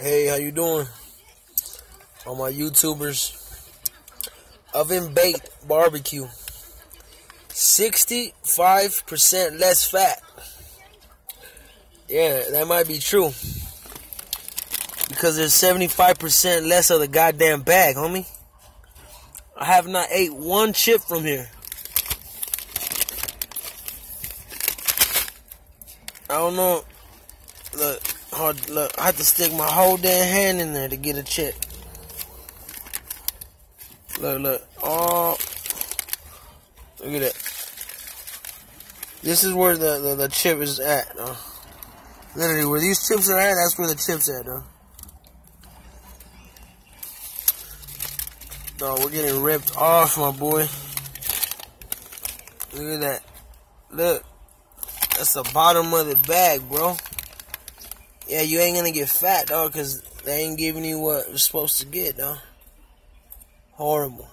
Hey, how you doing? All my YouTubers. Oven baked barbecue. 65% less fat. Yeah, that might be true. Because there's 75% less of the goddamn bag, homie. I have not ate one chip from here. I don't know. Look, look, I have to stick my whole damn hand in there to get a chip. Look, look. Oh, look at that. This is where the, the, the chip is at, though. Literally, where these chips are at, that's where the chip's at, though. No, we're getting ripped off, my boy. Look at that. Look. That's the bottom of the bag, bro. Yeah, you ain't gonna get fat, dog, because they ain't giving you what you're supposed to get, dog. Horrible.